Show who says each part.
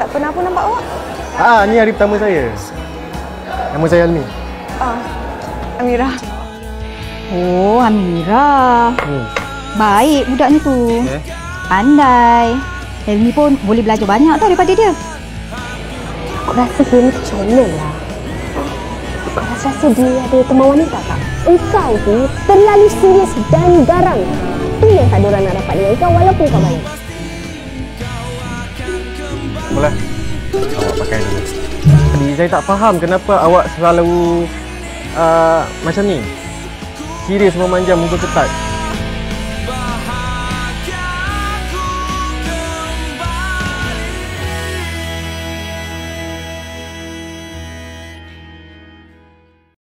Speaker 1: tak pernah pun nampak awak.
Speaker 2: Ah, ni hari pertama saya. Nama saya Almi.
Speaker 1: Ah, Amira.
Speaker 3: Oh, Amira.
Speaker 2: Hmm.
Speaker 3: Baik budak ni tu.
Speaker 2: Eh?
Speaker 3: Pandai. Helmi pun boleh belajar banyak tau daripada dia.
Speaker 4: Aku rasa dia ni comel lah. Kau rasa, rasa dia ada teman wanita tak? Engkau tu terlalu serius dan garang. Itu yang tak ada orang nak dapat dengan kau walaupun kau baik.
Speaker 2: Boleh. Awak pakai dulu. Tadi saya tak faham kenapa awak selalu uh, macam ni. Serius memanjam muka ketat.